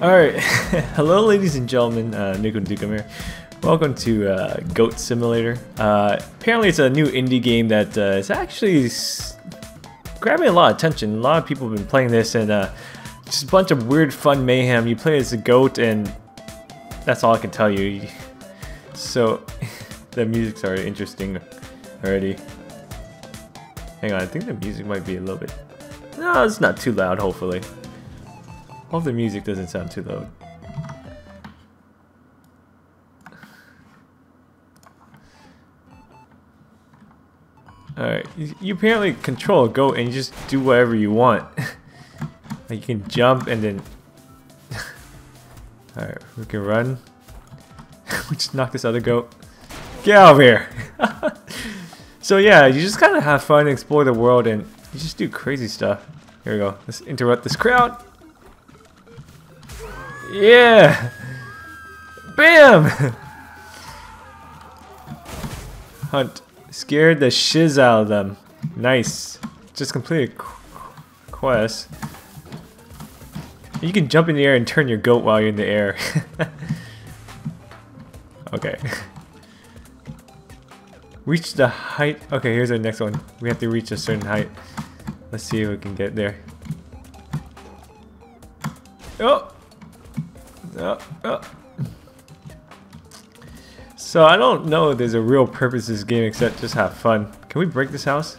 Alright, hello ladies and gentlemen, uh, Nukem Dukem here. Welcome to uh, Goat Simulator. Uh, apparently it's a new indie game that uh, is actually grabbing a lot of attention. A lot of people have been playing this and uh, just a bunch of weird fun mayhem. You play as a goat and that's all I can tell you. So, the music's already interesting already. Hang on, I think the music might be a little bit... No, it's not too loud, hopefully. Hope the music doesn't sound too loud. Alright, you, apparently control a goat and you just do whatever you want. like you can jump and then... Alright, we can run. we just knock this other goat. Get out of here! so yeah, you just kind of have fun, explore the world, and you just do crazy stuff. Here we go. Let's interrupt this crowd. Yeah! Bam! Hunt. Scared the shiz out of them. Nice. Just completed qu quest. You can jump in the air and turn your goat while you're in the air. okay. Reach the height. Okay, here's our next one. We have to reach a certain height. Let's see if we can get there. Oh! So I don't know if there's a real purpose to this game except just have fun. Can we break this house?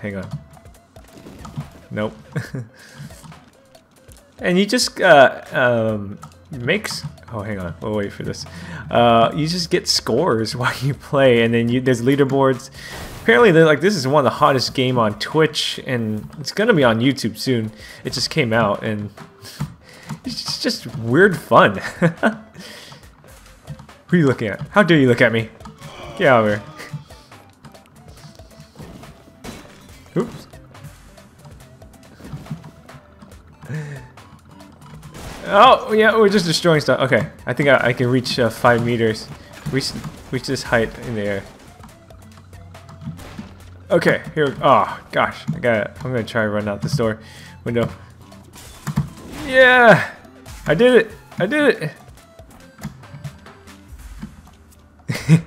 Hang on. Nope. and you just uh, um, makes. Oh, hang on. We'll wait for this. Uh, you just get scores while you play, and then you, there's leaderboards. Apparently, like this is one of the hottest game on Twitch, and it's gonna be on YouTube soon. It just came out, and it's just weird fun. Who are you looking at? How dare you look at me? Get out of here. Oops. Oh, yeah, we're just destroying stuff. Okay, I think I, I can reach uh, five meters. Reach, reach this height in the air. Okay, here. Oh, gosh. I got it. I'm to try to run out this door window. Yeah! I did it! I did it!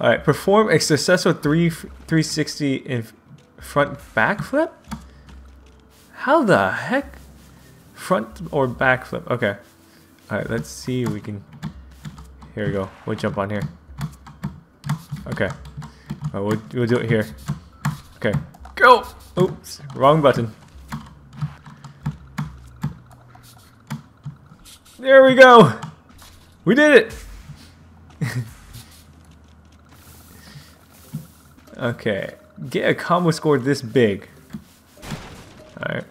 Alright, perform a successful 3 360 in front backflip? How the heck? Front or backflip? Okay. Alright, let's see if we can... Here we go. We'll jump on here. Okay. Alright, we'll, we'll do it here. Okay. Go! Oops, wrong button. There we go! We did it! okay. Get a combo score this big. Alright.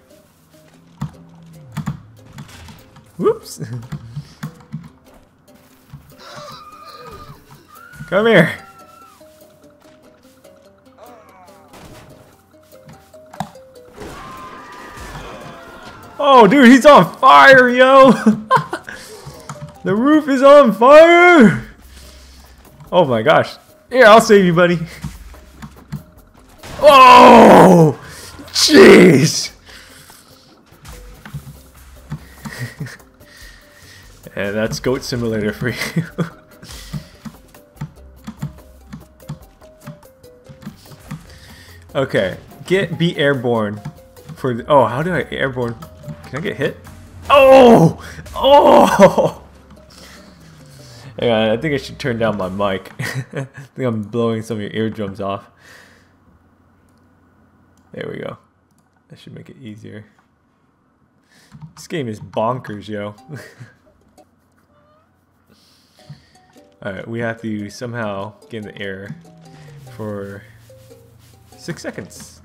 Whoops! Come here! Oh, dude, he's on fire, yo! the roof is on fire! Oh my gosh. Here, I'll save you, buddy. Oh! Jeez! and that's Goat Simulator for you. okay, get be airborne for the, oh how do I airborne? Can I get hit? Oh! Oh! Hang on, I think I should turn down my mic. I think I'm blowing some of your eardrums off. There we go. That should make it easier. This game is bonkers, yo. Alright, we have to somehow get in the air for six seconds.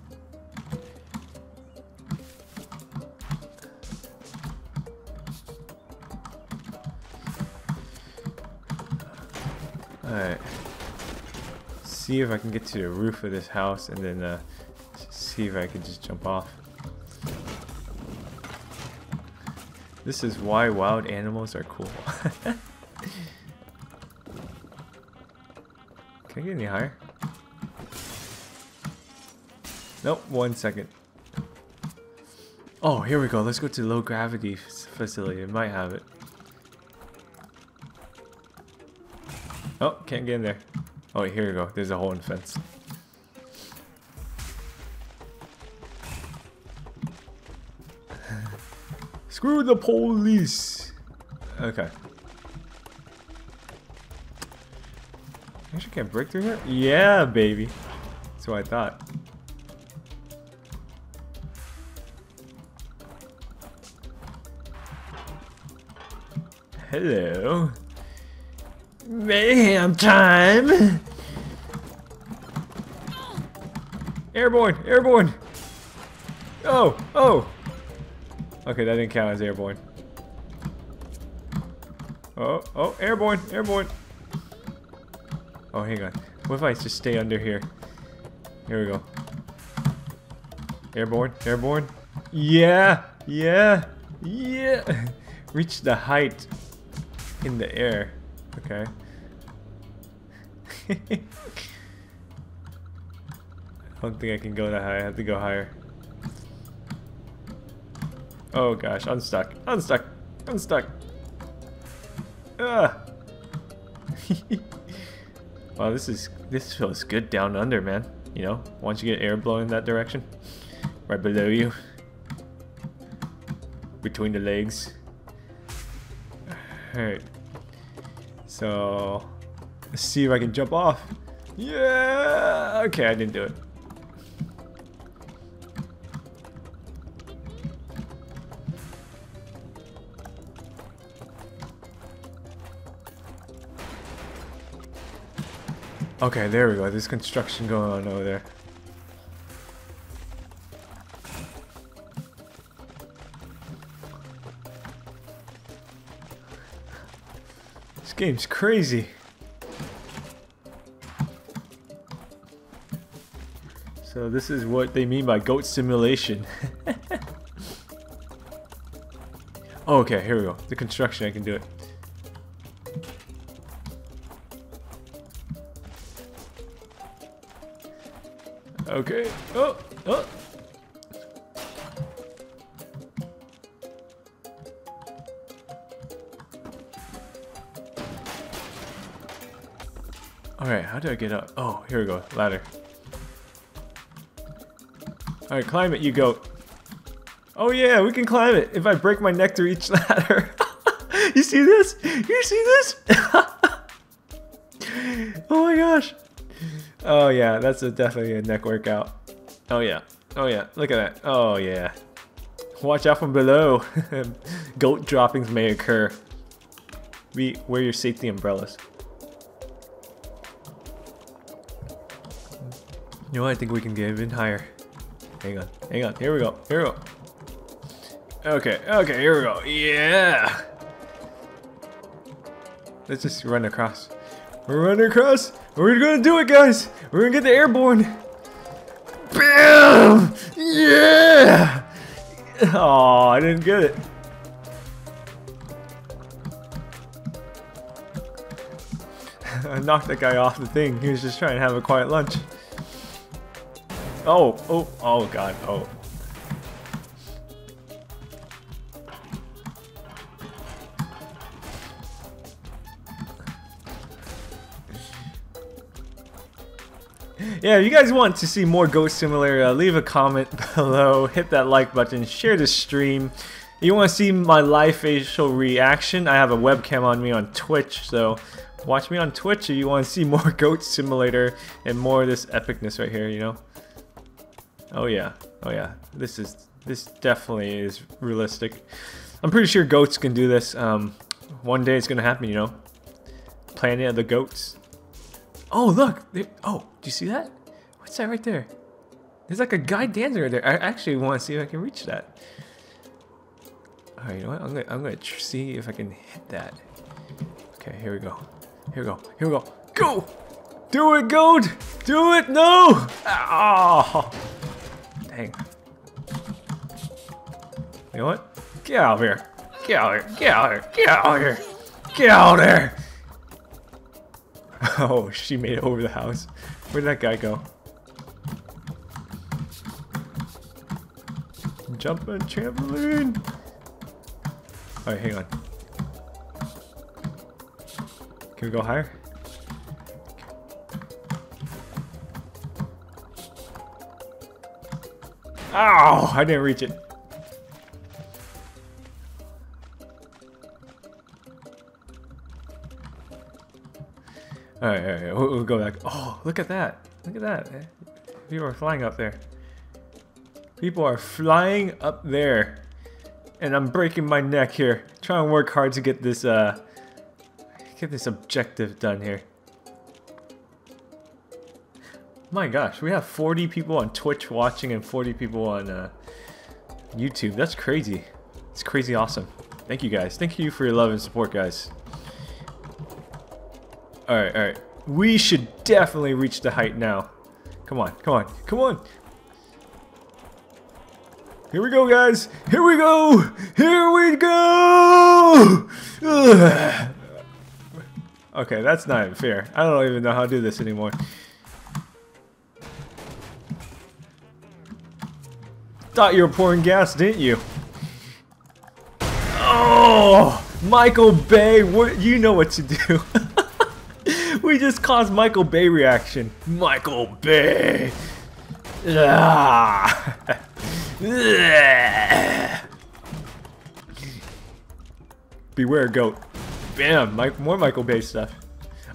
See if I can get to the roof of this house and then uh, see if I can just jump off. This is why wild animals are cool. can I get any higher? Nope, one second. Oh, here we go. Let's go to low gravity facility. It might have it. Oh, can't get in there. Oh, here we go. There's a hole in the fence. Screw the police. Okay. Actually, can't break through here? Yeah, baby. That's what I thought. Hello. Mayhem time! Airborne! Airborne! Oh! Oh! Okay, that didn't count as airborne. Oh, oh, airborne! Airborne! Oh, hang on. What if I just stay under here? Here we go. Airborne, airborne. Yeah, yeah, yeah. Reach the height in the air. Okay. I don't think I can go that high. I have to go higher. Oh gosh, unstuck. Unstuck. Unstuck. Ah. wow, this is this feels good down under, man. You know, once you get air blowing in that direction, right below you, between the legs. All right. So, let's see if I can jump off. Yeah! Okay, I didn't do it. Okay, there we go. There's construction going on over there. This game's crazy. This is what they mean by goat simulation. oh, okay, here we go. The construction, I can do it. Okay. Oh, oh. Alright, how do I get up? Oh, here we go. Ladder. Alright, climb it, you goat. Oh yeah, we can climb it if I break my neck through each ladder. you see this? You see this? oh my gosh. Oh yeah, that's a, definitely a neck workout. Oh yeah. Oh yeah, look at that. Oh yeah. Watch out from below. Goat droppings may occur. Be, wear your safety umbrellas. You know? I think we can get even higher. Hang on. Hang on. Here we go. Here we go. Okay. Okay. Here we go. Yeah. Let's just run across. We're running across. We're gonna do it, guys. We're gonna get the airborne. Bam! Yeah! Oh, I didn't get it. I knocked that guy off the thing. He was just trying to have a quiet lunch. Oh, oh, oh god, oh. yeah, if you guys want to see more Goat Simulator, uh, leave a comment below, hit that like button, share the stream. If you want to see my live facial reaction, I have a webcam on me on Twitch, so watch me on Twitch if you want to see more Goat Simulator and more of this epicness right here, you know? Oh yeah, oh yeah. This is this definitely is realistic. I'm pretty sure goats can do this. Um, one day it's gonna happen, you know. Planet of the goats. Oh look! oh, do you see that? What's that right there? There's like a guy dancing right there. I actually want to see if I can reach that. Alright, you know what? I'm gonna I'm gonna see if I can hit that. Okay, here we go. Here we go. Here we go. Go! Do it, goat! Do it! No! Oh! Dang. You know what? Get out of here. Get out of here. Get out of here. Get out of here. Get out of there. Oh, she made it over the house. Where did that guy go? Jump on trampoline. Alright, hang on. Can we go higher? Ow! I didn't reach it. Alright, alright, we'll, we'll go back. Oh, look at that. Look at that. People are flying up there. People are flying up there. And I'm breaking my neck here. Trying to work hard to get this, uh, get this objective done here. My gosh, we have 40 people on Twitch watching and 40 people on uh, YouTube. That's crazy. It's crazy awesome. Thank you guys. Thank you for your love and support, guys. Alright, alright. We should definitely reach the height now. Come on, come on, come on. Here we go, guys. Here we go. Here we go. Ugh. Okay, that's not even fair. I don't even know how to do this anymore. Thought you were pouring gas, didn't you? Oh, Michael Bay, what you know what to do. we just caused Michael Bay reaction. Michael Bay. Ah. Beware goat. Bam, Mike, more Michael Bay stuff.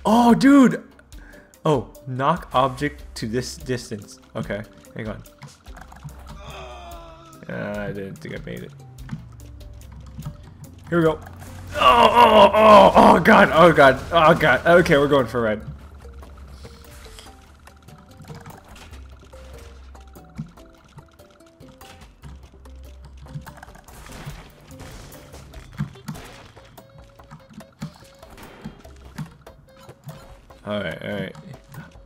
Oh, dude. Oh, knock object to this distance. Okay, hang on. Uh, I didn't think I made it. Here we go. Oh, oh, oh, oh, God, oh, God, oh, God. Okay, we're going for ride. Alright, alright.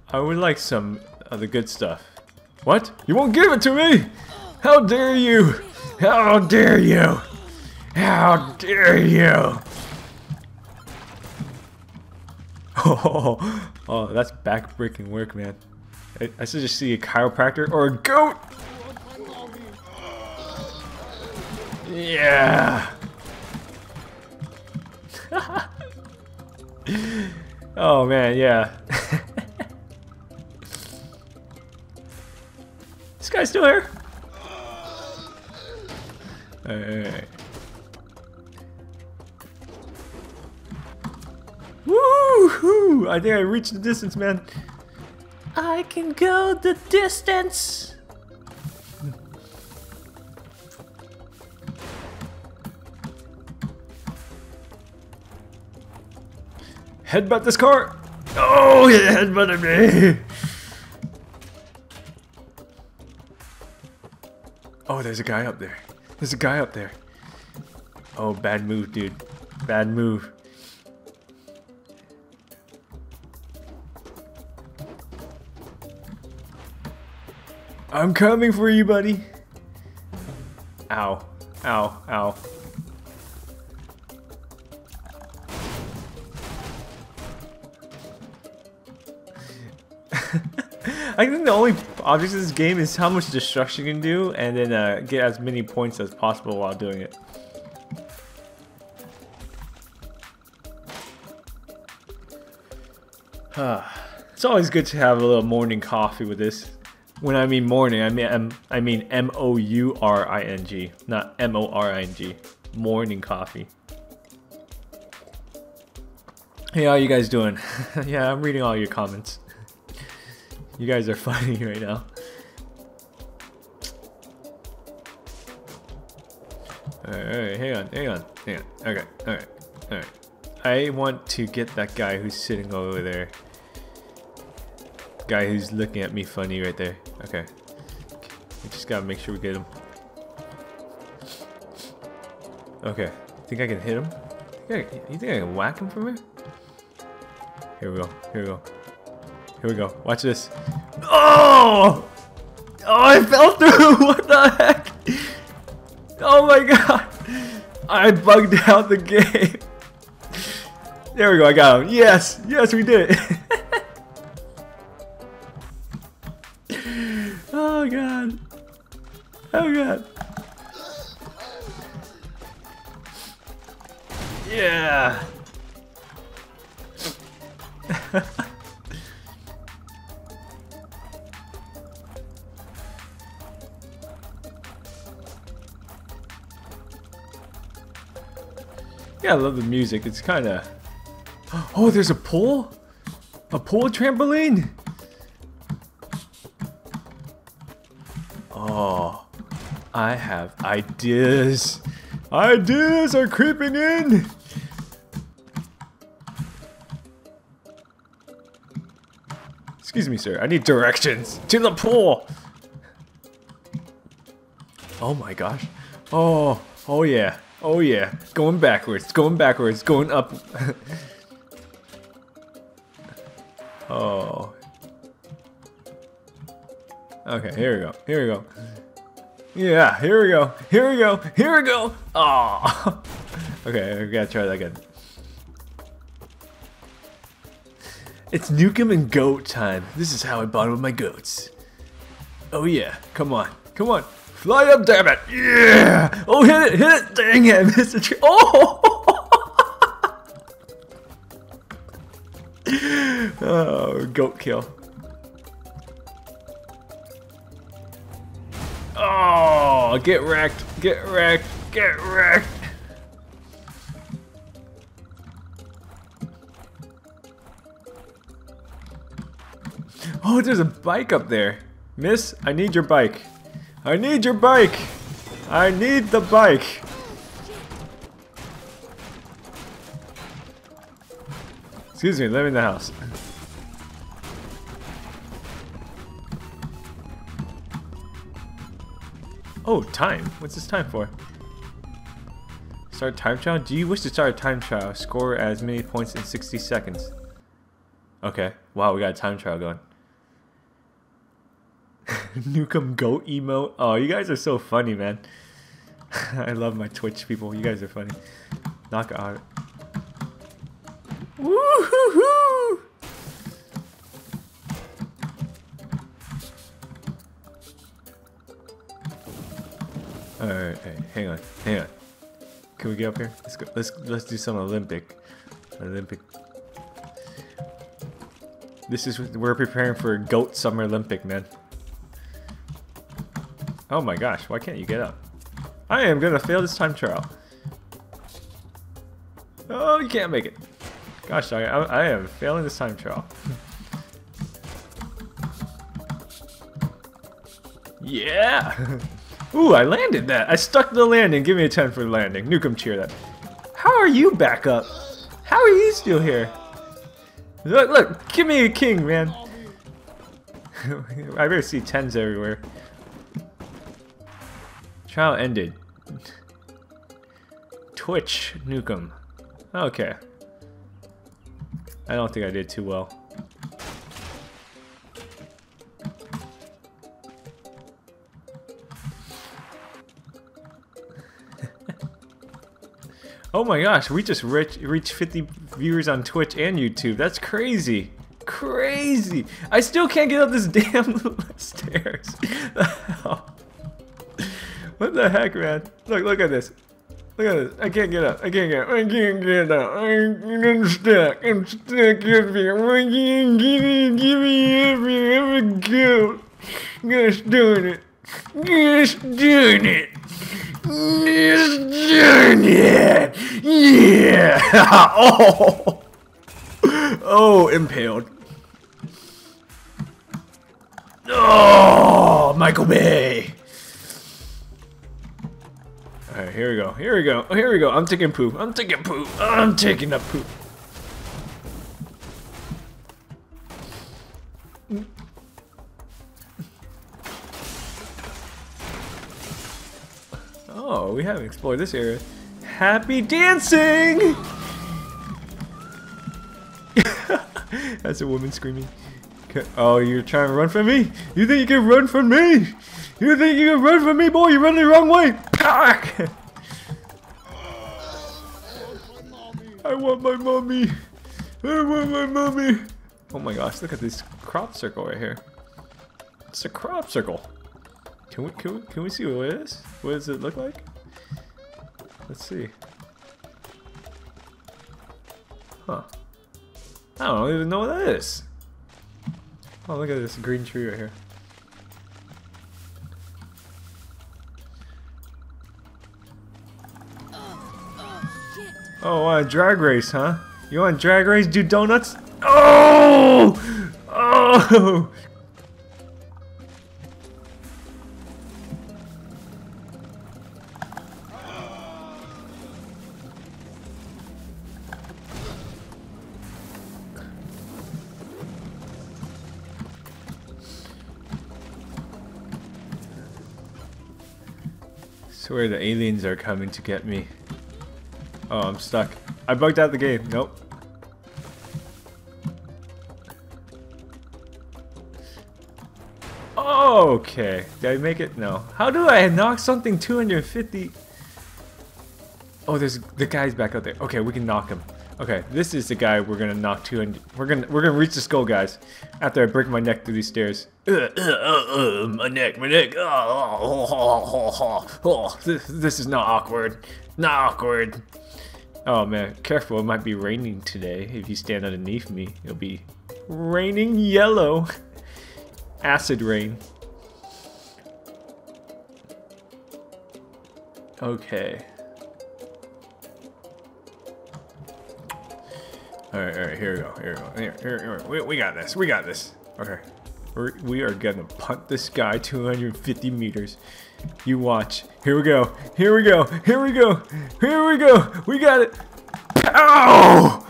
I would like some of the good stuff. What? You won't give it to me? How dare you? How dare you? How dare you? Oh, oh that's back-breaking work, man. I, I should just see a chiropractor or a goat. Yeah. oh man, yeah. this guy's still here. Alright. Woohoo! I think I reached the distance, man. I can go the distance. Headbutt this car! Oh, he headbutted me! Oh, there's a guy up there. There's a guy up there. Oh, bad move, dude. Bad move. I'm coming for you, buddy. Ow. Ow. Ow. I think the only object in this game is how much destruction you can do and then uh, get as many points as possible while doing it. it's always good to have a little morning coffee with this. When I mean morning, I mean M I mean M O U R I N G, not M O R I N G. Morning coffee. Hey, how you guys doing? yeah, I'm reading all your comments. You guys are funny right now. Alright, hang on, hang on, hang on. Okay, alright, alright. I want to get that guy who's sitting over there. Guy who's looking at me funny right there. Okay. We just gotta make sure we get him. Okay. Think I can hit him? You think I can whack him from here? Here we go. Here we go. Here we go. Watch this. Oh! Oh, I fell through! what the heck? Oh my god! I bugged out the game. There we go, I got him. Yes! Yes, we did it! I love the music. It's kind of. Oh, there's a pool? A pool trampoline? Oh, I have ideas. Ideas are creeping in. Excuse me, sir. I need directions to the pool. Oh my gosh. Oh, oh yeah. Oh yeah. Going backwards, going backwards, going up. oh. Okay, here we go. Here we go. Yeah, here we go. Here we go. Here we go. Oh. okay, we gotta try that again. It's Nukem and Goat time. This is how I with my goats. Oh yeah, come on, come on. Fly up, damn it! Yeah! Oh, hit it, hit it! Dang it, the tree. Oh! oh, goat kill. Oh, get wrecked, get wrecked, get wrecked. Oh, there's a bike up there. Miss, I need your bike. I need your bike. I need the bike. Excuse me, let me in the house. Oh, time. What's this time for? Start time trial? Do you wish to start a time trial? Score as many points in 60 seconds. Okay. Wow, we got a time trial going. Nukem Goat emote. Oh, you guys are so funny, man. I love my Twitch people. You guys are funny. Knock out. Woohoo! Alright, hey, hang on, hang on. Can we get up here? Let's go. Let's let's do some Olympic. Olympic. This is we're preparing for a Goat Summer Olympic, man. Oh my gosh, why can't you get up? I am gonna fail this time trial. Oh, you can't make it. Gosh, I, I, am failing this time trial. yeah! Ooh, I landed that. I stuck the landing. Give me a 10 for the landing. Nukem cheer that. How are you back up? How are you still here? Look, look, give me a king, man. I better see 10s everywhere. Trial ended. Twitch Nukem. Okay. I don't think I did too well. oh my gosh, we just reached reached 50 viewers on Twitch and YouTube. That's crazy. Crazy. I still can't get up this damn stairs. Oh. What the heck, man? Look, look at this. Look at this. I can't get up. I can't get up. I can't get up. I'm stuck. I'm stuck up here. I can't give me, give me everything. I'm a goat. Just doing it. Just doing it. Just doing it. Yeah. oh. Oh, impaled. Oh, Michael Bay. Alright, here we go. Here we go. Oh, here we go. I'm taking poop. I'm taking poop. I'm taking a poop. Oh, we haven't explored this area. Happy dancing! That's a woman screaming. Oh, you're trying to run from me? You think you can run from me? You think you can run from me, boy? You're running the wrong way. Pack! I want my mommy. I want my mommy. Oh my gosh, look at this crop circle right here. It's a crop circle. Can we, can we, can we see what it is? What does it look like? Let's see. Huh. I don't even know what that is. Oh, look at this green tree right here. Oh, uh, drag race, huh? You want drag race? Do donuts? Oh! Oh! Swear the aliens are coming to get me. Oh, I'm stuck. I bugged out the game. Nope. Okay. Did I make it? No. How do I knock something 250? Oh, there's the guy's back out there. Okay, we can knock him. Okay, this is the guy we're gonna knock 200. We're gonna we're gonna reach the skull, guys. After I break my neck through these stairs. Uh, uh, uh, uh my neck, my neck. Oh, oh, oh, oh, oh, This, this is not awkward. Not awkward. Oh man, careful, it might be raining today. If you stand underneath me, it'll be raining yellow. Acid rain. Okay. Alright, alright, here we go, here we go. Here, here, here. We, we got this, we got this. Okay. We're, we are gonna punt this guy 250 meters. You watch. Here we go. Here we go. Here we go. Here we go. We got it. Ow!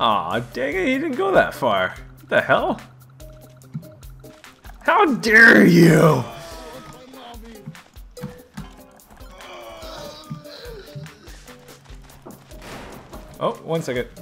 Aw, dang it, he didn't go that far. What the hell? How dare you! Oh, one second.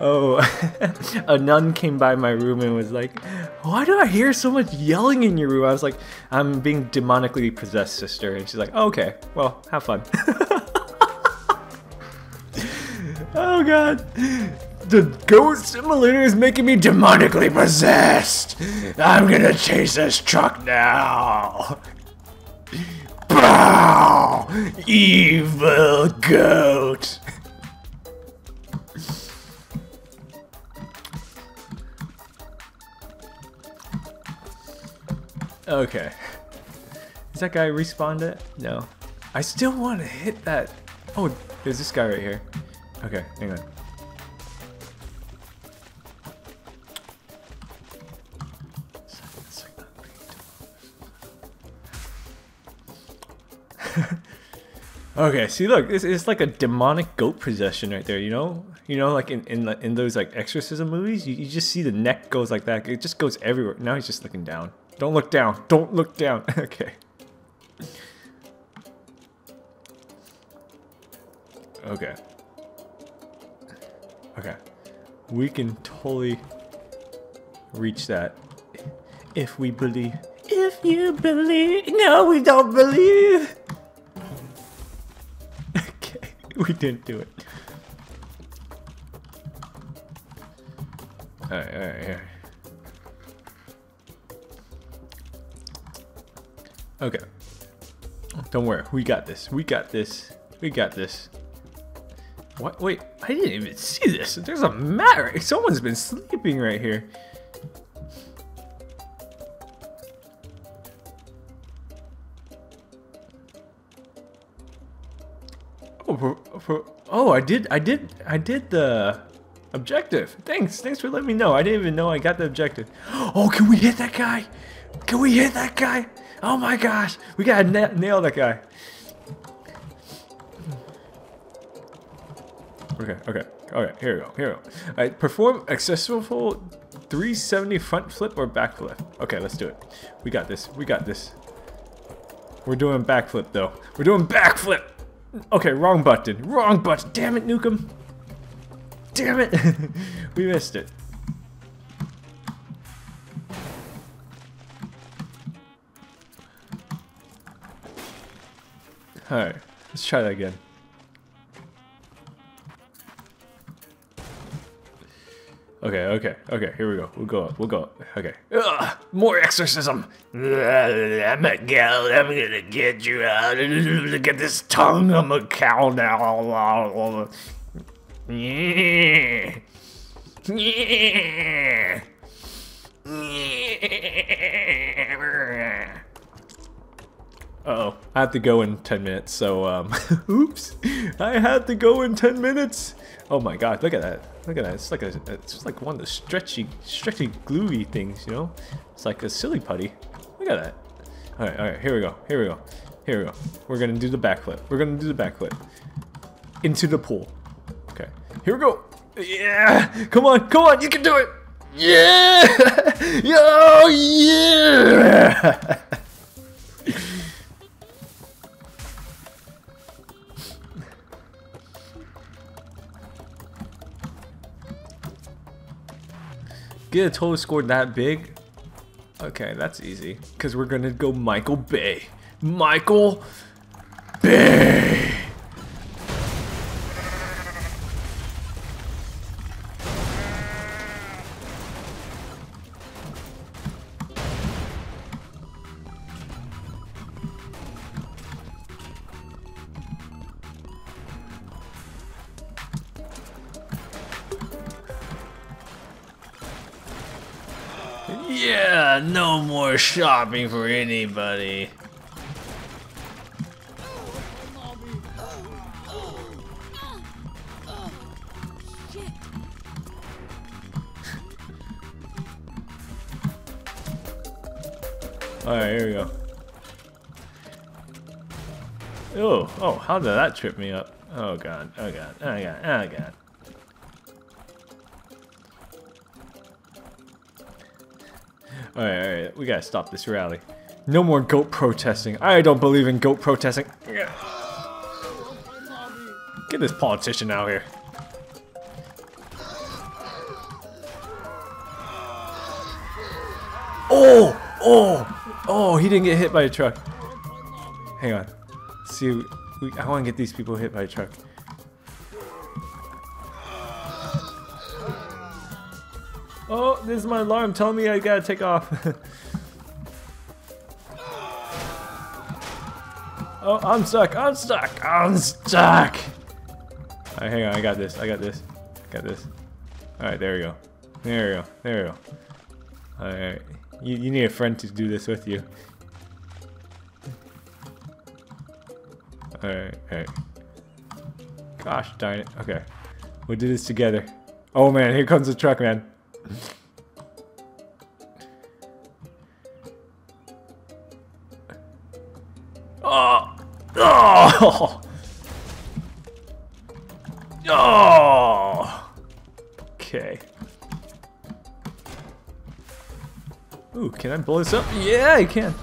Oh, a nun came by my room and was like, Why do I hear so much yelling in your room? I was like, I'm being demonically possessed, sister. And she's like, oh, Okay, well, have fun. oh god. The goat simulator is making me demonically possessed. I'm gonna chase this truck now. Bow! Evil goat! Okay. Is that guy respawned it? No. I still want to hit that. Oh, there's this guy right here. Okay, hang on. okay, see, look, it's, it's like a demonic goat possession right there. You know, you know, like in in in those like exorcism movies, you, you just see the neck goes like that. It just goes everywhere. Now he's just looking down. Don't look down. Don't look down. okay. Okay. Okay. We can totally reach that if we believe. If you believe. No, we don't believe. okay. We didn't do it. Alright, alright, alright. Okay. Don't worry. We got this. We got this. We got this. What? Wait, I didn't even see this. There's a matter. Someone's been sleeping right here. Oh, for, for, oh, I did, I did, I did the objective. Thanks, thanks for letting me know. I didn't even know I got the objective. Oh, can we hit that guy? Can we hit that guy? Oh my gosh, we gotta na nail that guy. Okay, okay, okay, here we go, here we go. Alright, perform accessible 370 front flip or back flip. Okay, let's do it. We got this, we got this. We're doing backflip though. We're doing backflip! Okay, wrong button, wrong button. Damn it, Nukem. Damn it! we missed it. Alright, let's try that again. Okay, okay, okay, here we go. We'll go up, we'll go up. Okay. Ugh, more exorcism! I'm a gal, I'm gonna get you out. Look at this tongue, I'm a cow now. Yeah. Yeah. Uh oh, I have to go in 10 minutes, so, um, oops, I had to go in 10 minutes. Oh my god, look at that. Look at that. It's like a, it's like one of the stretchy, stretchy, gluey things, you know? It's like a silly putty. Look at that. Alright, alright, here we go, here we go, here we go. We're gonna do the backflip. We're gonna do the backflip. Into the pool. Okay, here we go. Yeah! Come on, come on, you can do it! Yeah! Yo, yeah! Get a total score that big? Okay, that's easy. Because we're going to go Michael Bay. Michael Bay! Shopping for anybody. Alright, here we go. Oh, oh, how did that trip me up? Oh god, oh god, oh god, oh god. Alright, alright, we gotta stop this rally. No more goat protesting. I don't believe in goat protesting. Get this politician out here. Oh! Oh! Oh, he didn't get hit by a truck. Hang on. See, we, I want to get these people hit by a truck. Oh, this is my alarm telling me I gotta take off. oh, I'm stuck. I'm stuck. I'm stuck. Alright, hang on. I got this. I got this. I Got this. Alright, there we go. There we go. There we go. Alright. You, you need a friend to do this with you. Alright, alright. Gosh darn it. Okay. We'll do this together. Oh man, here comes the truck, man. Oh! Oh! Oh! Okay. Ooh, can I blow this up? Yeah, I can.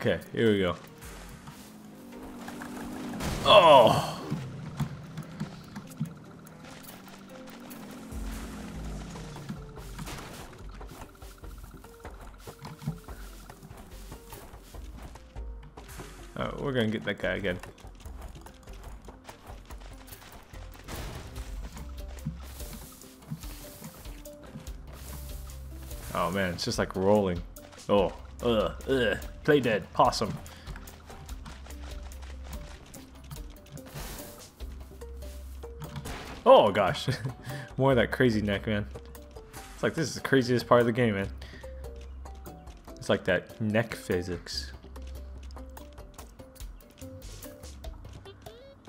Okay, here we go. Oh! Oh, we're gonna get that guy again. Oh man, it's just like rolling. Oh, ugh, ugh. Play dead, possum. Oh gosh, more of that crazy neck, man. It's like this is the craziest part of the game, man. It's like that neck physics.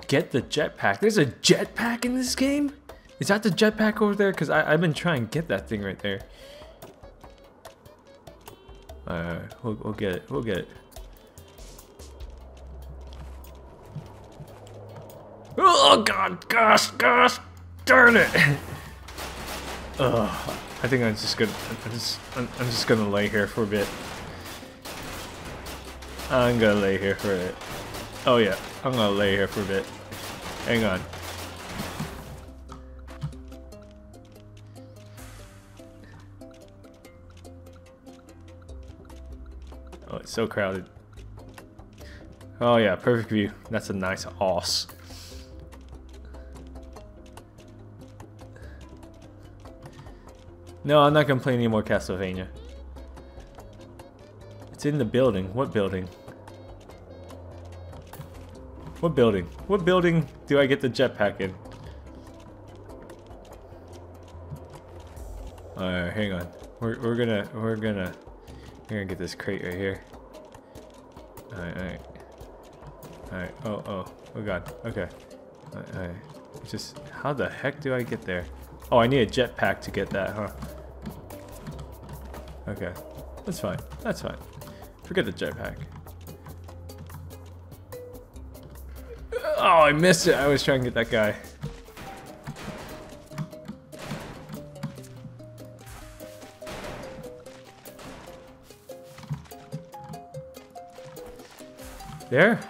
Get the jetpack. There's a jetpack in this game? Is that the jetpack over there? Because I've been trying to get that thing right there. Alright, we'll, we'll get it. We'll get it. Oh god, gosh, gosh, darn it! Ugh. I think I'm just gonna, I'm just, I'm, I'm just gonna lay here for a bit. I'm gonna lay here for a bit. Oh yeah, I'm gonna lay here for a bit. Hang on. So crowded. Oh yeah, perfect view. That's a nice house. No, I'm not gonna play any more Castlevania. It's in the building. What building? What building? What building do I get the jetpack in? Alright, hang on. We're, we're gonna, we're gonna, we're gonna get this crate right here. Alright, alright. Alright, oh, oh, oh god, okay. Alright, alright. Just, how the heck do I get there? Oh, I need a jetpack to get that, huh? Okay, that's fine, that's fine. Forget the jetpack. Oh, I missed it. I was trying to get that guy. There?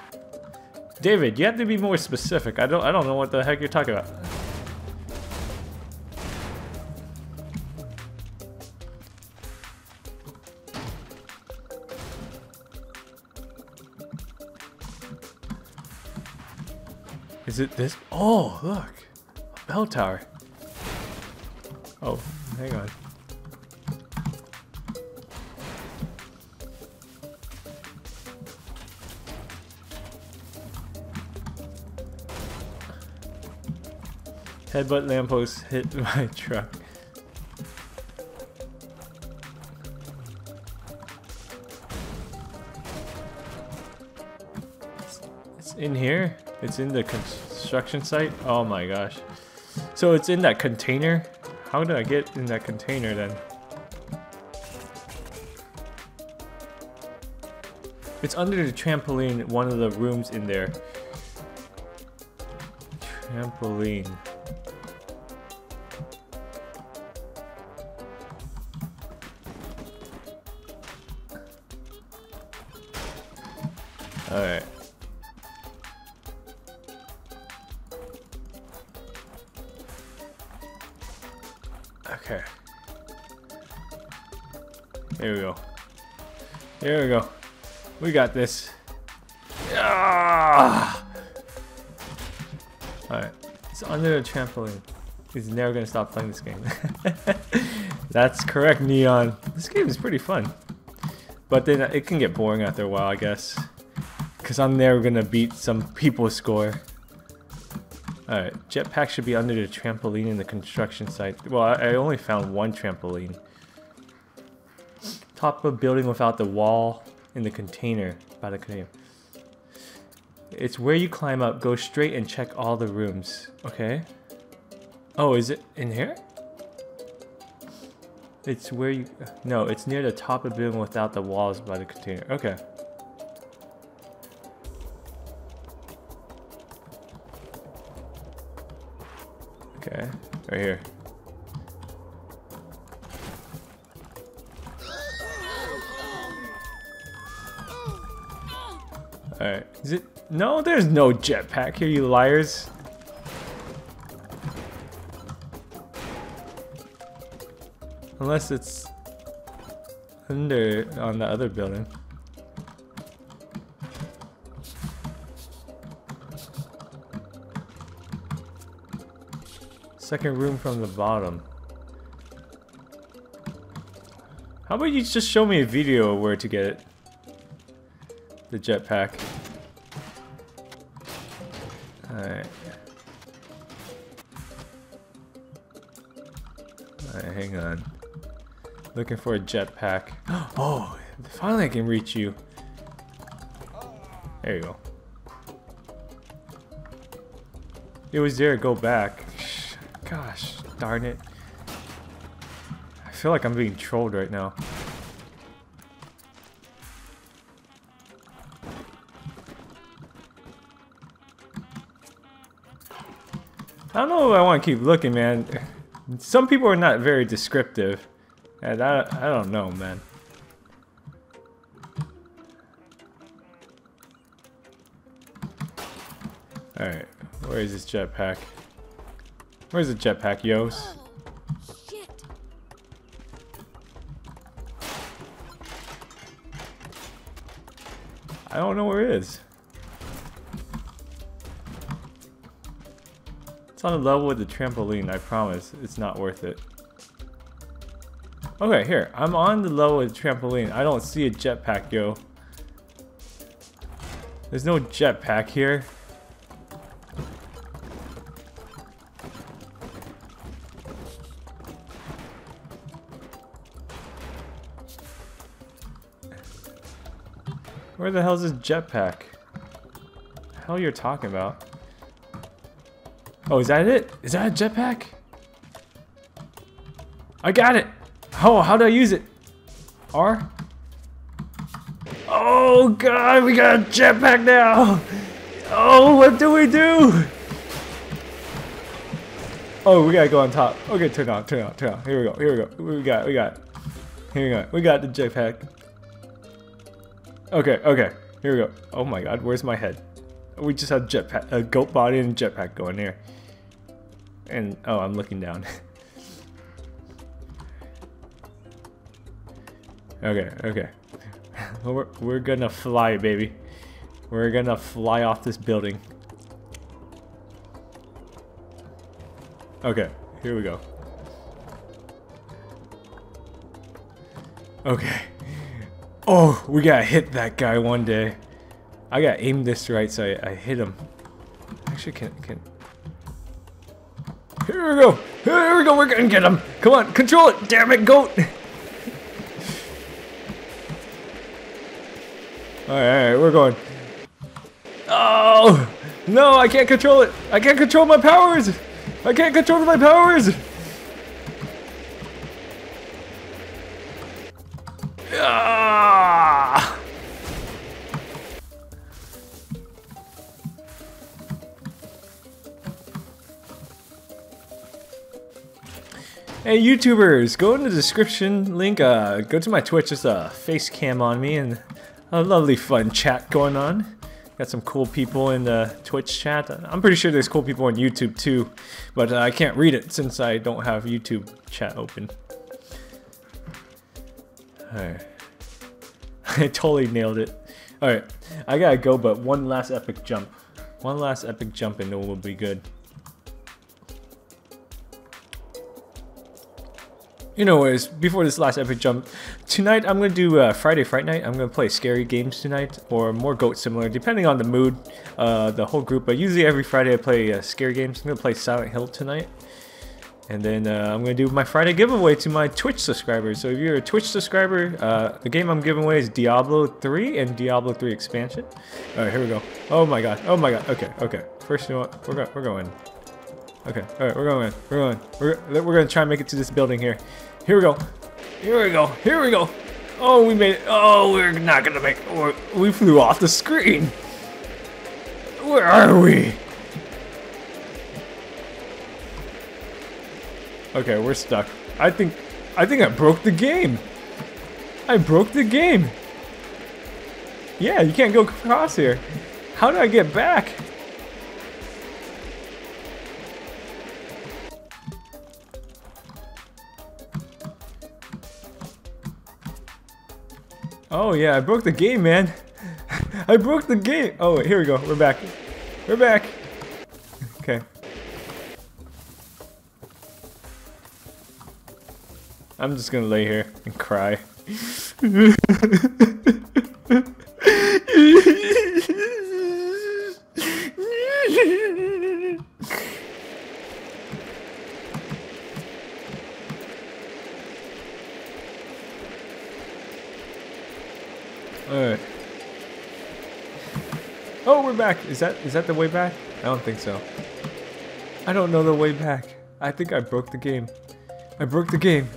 David, you have to be more specific. I don't I don't know what the heck you're talking about. Is it this? Oh, look. A bell tower. Oh, hang on. Headbutt lamppost hit my truck. It's in here? It's in the construction site? Oh my gosh. So it's in that container? How did I get in that container then? It's under the trampoline, one of the rooms in there. Trampoline. We got this. Ah! Alright. It's under the trampoline. He's never gonna stop playing this game. That's correct, Neon. This game is pretty fun. But then it can get boring after a while, I guess. Because I'm never gonna beat some people's score. Alright, jetpack should be under the trampoline in the construction site. Well, I, I only found one trampoline. Top of building without the wall in the container. By the container. It's where you climb up. Go straight and check all the rooms. Okay. Oh, is it in here? It's where you... No, it's near the top of the building without the walls by the container. Okay. Okay, right here. Alright, is it? No, there's no jetpack here, you liars. Unless it's under on the other building. Second room from the bottom. How about you just show me a video of where to get it? The jetpack. Looking for a jetpack. Oh, finally I can reach you. There you go. It was there, go back. Gosh, darn it. I feel like I'm being trolled right now. I don't know if I want to keep looking, man. Some people are not very descriptive. And I, I don't know, man. Alright, where is this jetpack? Where's the jetpack, Yos? Oh, I don't know where it is. It's on the level with the trampoline, I promise. It's not worth it. Okay, here. I'm on the level with the trampoline. I don't see a jetpack, yo. There's no jetpack here. Where the hell is this jetpack? Hell you're talking about? Oh, is that it? Is that a jetpack? I got it! Oh, how do I use it? R? Oh god, we got a jetpack now! Oh, what do we do? Oh, we gotta go on top. Okay, turn on, turn on, turn on. Here we go, here we go. We got, we got. Here we go. We got the jetpack. Okay, okay. Here we go. Oh my god, where's my head? We just have jetpack, a goat body and jetpack going here. And, oh, I'm looking down. okay, okay. we're, we're gonna fly, baby. We're gonna fly off this building. Okay, here we go. Okay. Oh, we gotta hit that guy one day. I gotta aim this right so I, I hit him. Actually, can can. Here we go. Here we go. We're gonna get him. Come on, control it. Damn it, goat. All right, we're going. Oh no, I can't control it. I can't control my powers. I can't control my powers. Ah! Hey YouTubers, go in the description link, uh, go to my Twitch, just a face cam on me and a lovely fun chat going on. Got some cool people in the Twitch chat. I'm pretty sure there's cool people on YouTube too, but I can't read it since I don't have YouTube chat open. Alright. I totally nailed it. Alright, I gotta go, but one last epic jump. One last epic jump and it will be good. Anyways, before this last epic jump, tonight I'm going to do uh, Friday Fright Night. I'm going to play scary games tonight, or more Goat Simulator, depending on the mood, uh, the whole group. But usually every Friday I play uh, scary games. I'm going to play Silent Hill tonight. And then uh, I'm going to do my Friday giveaway to my Twitch subscribers. So if you're a Twitch subscriber, uh, the game I'm giving away is Diablo 3 and Diablo 3 expansion. Alright, here we go. Oh my god. Oh my god. Okay, okay. First, you know what? We're, go we're going. Okay, alright, we're going. We're going. We're, we're going to try and make it to this building here. Here we go. Here we go. Here we go. Oh, we made it. Oh, we're not to make it. We flew off the screen. Where are we? Okay, we're stuck. I think I think I broke the game. I broke the game. Yeah, you can't go across here. How do I get back? Oh yeah, I broke the game, man. I broke the game. Oh, wait, here we go. We're back. We're back. Okay. I'm just gonna lay here and cry. Oh, we're back. Is that is that the way back? I don't think so. I don't know the way back. I think I broke the game. I broke the game.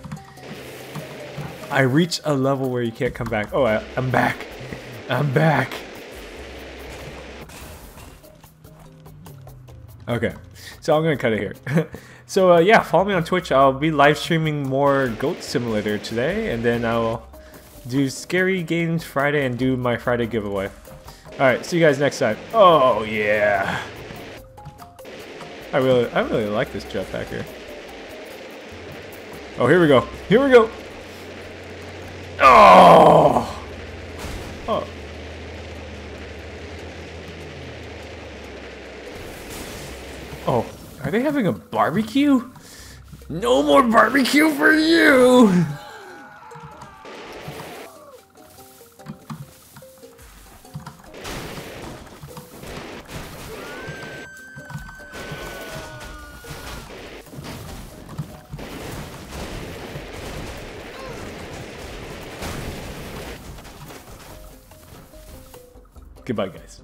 I reach a level where you can't come back. Oh, I, I'm back. I'm back. Okay, so I'm gonna cut it here. so uh, yeah, follow me on Twitch. I'll be live streaming more Goat Simulator today, and then I'll do Scary Games Friday and do my Friday giveaway. All right, see you guys next time. Oh yeah, I really, I really like this jetpack here. Oh, here we go. Here we go. Oh. Oh. Oh, are they having a barbecue? No more barbecue for you! Goodbye, guys.